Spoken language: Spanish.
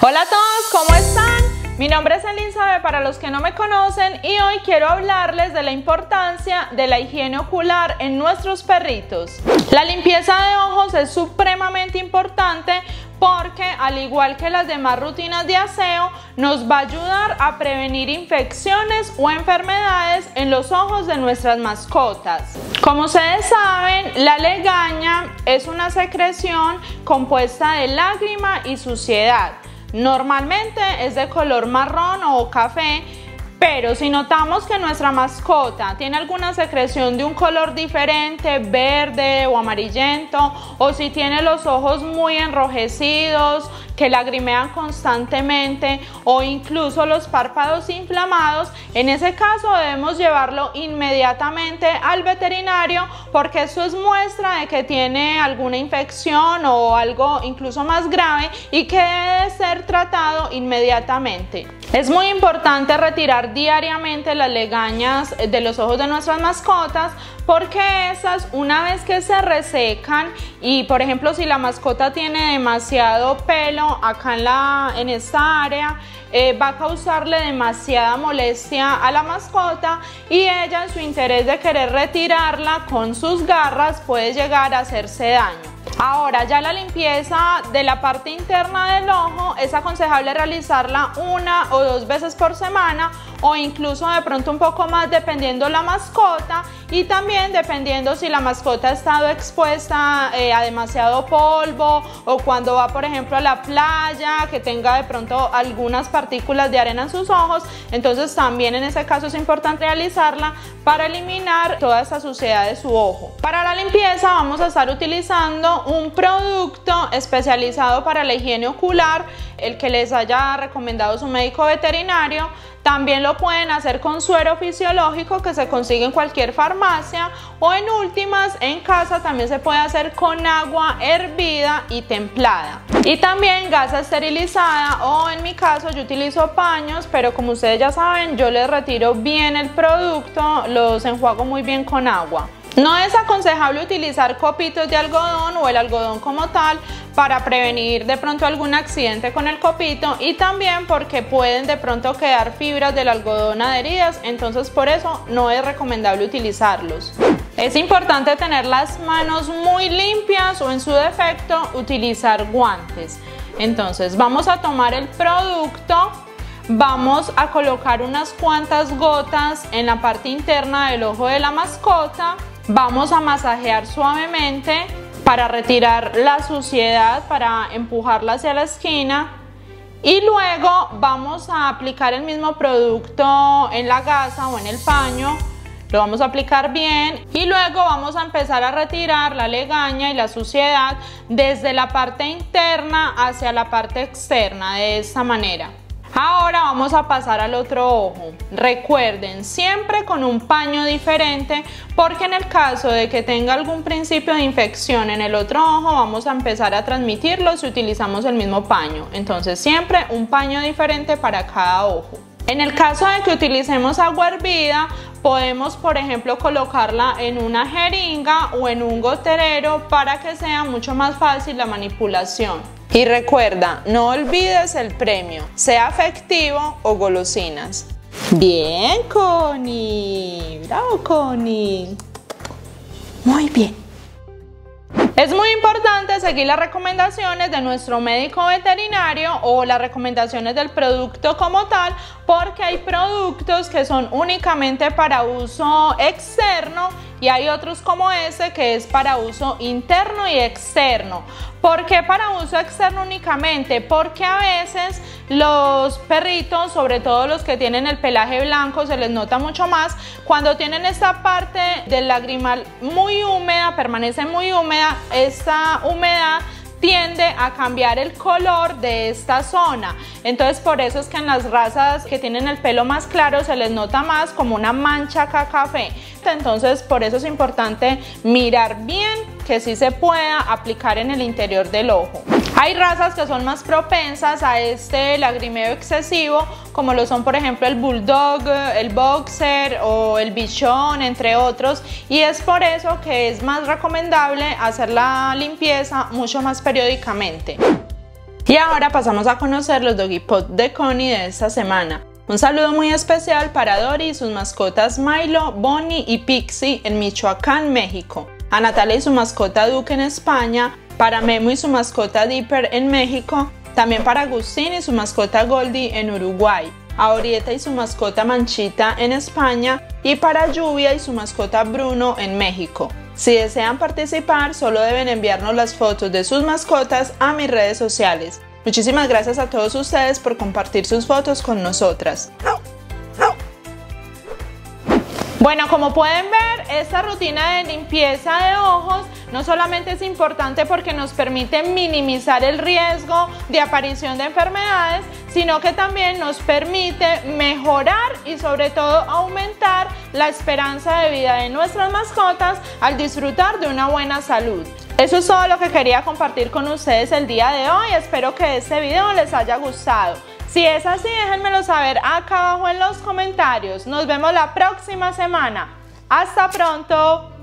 Hola a todos, ¿cómo están? Mi nombre es Elizabeth para los que no me conocen y hoy quiero hablarles de la importancia de la higiene ocular en nuestros perritos. La limpieza de ojos es supremamente importante porque al igual que las demás rutinas de aseo, nos va a ayudar a prevenir infecciones o enfermedades en los ojos de nuestras mascotas. Como ustedes saben, la legaña es una secreción compuesta de lágrima y suciedad. Normalmente es de color marrón o café pero si notamos que nuestra mascota tiene alguna secreción de un color diferente, verde o amarillento, o si tiene los ojos muy enrojecidos, que lagrimean constantemente o incluso los párpados inflamados, en ese caso debemos llevarlo inmediatamente al veterinario porque eso es muestra de que tiene alguna infección o algo incluso más grave y que debe ser tratado inmediatamente. Es muy importante retirar diariamente las legañas de los ojos de nuestras mascotas porque esas una vez que se resecan y por ejemplo si la mascota tiene demasiado pelo acá en, la, en esta área eh, va a causarle demasiada molestia a la mascota y ella en su interés de querer retirarla con sus garras puede llegar a hacerse daño. Ahora ya la limpieza de la parte interna del ojo es aconsejable realizarla una o dos veces por semana o incluso de pronto un poco más dependiendo la mascota y también dependiendo si la mascota ha estado expuesta eh, a demasiado polvo o cuando va por ejemplo a la playa que tenga de pronto algunas partículas de arena en sus ojos entonces también en ese caso es importante realizarla para eliminar toda esa suciedad de su ojo. Para la limpieza vamos a estar utilizando un producto especializado para la higiene ocular el que les haya recomendado su médico veterinario también lo pueden hacer con suero fisiológico que se consigue en cualquier farmacia o en últimas en casa también se puede hacer con agua hervida y templada. Y también gasa esterilizada o en mi caso yo utilizo paños, pero como ustedes ya saben yo les retiro bien el producto, los enjuago muy bien con agua. No es aconsejable utilizar copitos de algodón o el algodón como tal para prevenir de pronto algún accidente con el copito y también porque pueden de pronto quedar fibras del algodón adheridas, entonces por eso no es recomendable utilizarlos. Es importante tener las manos muy limpias o en su defecto utilizar guantes. Entonces vamos a tomar el producto, vamos a colocar unas cuantas gotas en la parte interna del ojo de la mascota Vamos a masajear suavemente para retirar la suciedad, para empujarla hacia la esquina. Y luego vamos a aplicar el mismo producto en la gasa o en el paño. Lo vamos a aplicar bien y luego vamos a empezar a retirar la legaña y la suciedad desde la parte interna hacia la parte externa de esta manera. Ahora vamos a pasar al otro ojo. Recuerden, siempre con un paño diferente porque en el caso de que tenga algún principio de infección en el otro ojo vamos a empezar a transmitirlo si utilizamos el mismo paño. Entonces siempre un paño diferente para cada ojo. En el caso de que utilicemos agua hervida, podemos por ejemplo colocarla en una jeringa o en un goterero para que sea mucho más fácil la manipulación. Y recuerda, no olvides el premio, sea efectivo o golosinas. Bien, Connie. Bravo, Connie. Muy bien. Es muy importante seguir las recomendaciones de nuestro médico veterinario o las recomendaciones del producto como tal porque hay productos que son únicamente para uso externo y hay otros como ese que es para uso interno y externo. ¿Por qué para uso externo únicamente? Porque a veces los perritos, sobre todo los que tienen el pelaje blanco, se les nota mucho más. Cuando tienen esta parte del lagrimal muy húmeda, permanece muy húmeda, esta humedad tiende a cambiar el color de esta zona. Entonces por eso es que en las razas que tienen el pelo más claro se les nota más como una mancha acá café. Entonces por eso es importante mirar bien que sí se pueda aplicar en el interior del ojo. Hay razas que son más propensas a este lagrimeo excesivo, como lo son por ejemplo el bulldog, el boxer o el bichón, entre otros, y es por eso que es más recomendable hacer la limpieza mucho más periódicamente. Y ahora pasamos a conocer los doggy pot de Connie de esta semana. Un saludo muy especial para Dori y sus mascotas Milo, Bonnie y Pixie en Michoacán, México. A Natalia y su mascota Duke en España, para Memo y su mascota Dipper en México, también para Agustín y su mascota Goldie en Uruguay, a Orieta y su mascota Manchita en España y para Lluvia y su mascota Bruno en México. Si desean participar, solo deben enviarnos las fotos de sus mascotas a mis redes sociales. Muchísimas gracias a todos ustedes por compartir sus fotos con nosotras. Bueno, como pueden ver, esta rutina de limpieza de ojos no solamente es importante porque nos permite minimizar el riesgo de aparición de enfermedades, sino que también nos permite mejorar y sobre todo aumentar la esperanza de vida de nuestras mascotas al disfrutar de una buena salud. Eso es todo lo que quería compartir con ustedes el día de hoy. Espero que este video les haya gustado. Si es así, déjenmelo saber acá abajo en los comentarios. Nos vemos la próxima semana. ¡Hasta pronto!